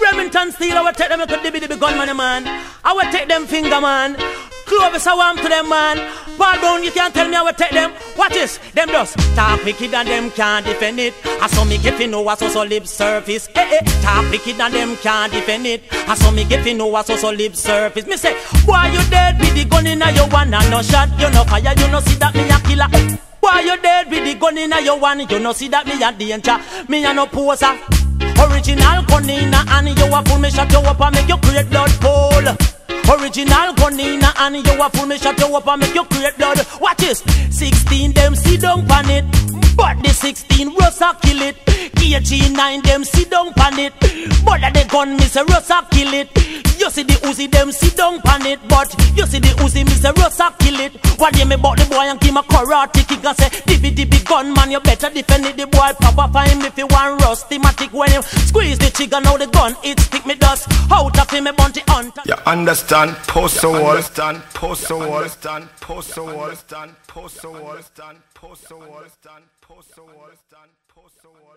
Remington Steel, I will take them a dibby dibby gunman, man. I will take them finger, man. Clovis, I want to them, man. Paul Brown, you can't tell me I will take them. What is? Them just talk wicked and them can't defend it. I saw me get you know what's also lip surface. Eh, eh. Talk wicked and them can't defend it. I saw me get you know what's also lip surface. Me say, why you dead with the gun in your one and no shot? You no fire, you no see that me a killer. Why you dead with the gun in your one? You no see that me a danger. Me a no poser. Original gunina and you a fool me shut you up and make you create blood pool. Original gunina and you a fool me shut you up and make you create blood. Watch this. 16 them sit down pan it, but the 16 Rosa kill it. KG9 them sit down pan it, but the gun say Rosa kill it. You see the Uzi them sit down pan it, but you see the Uzi say Rosa kill it. What you me about the boy and give my karate kick and say, Dippy dippy gun man, you better defend it. The boy papa find if you want rusty matic when you squeeze the trigger now the gun it stick me dust out of me bounty hunter. You understand? Post the wall. Understand? Post the wall. Understand? Post the wall. Understand? Post the wall. Understand? Post the wall. Understand? Post the wall. Understand? Post the wall.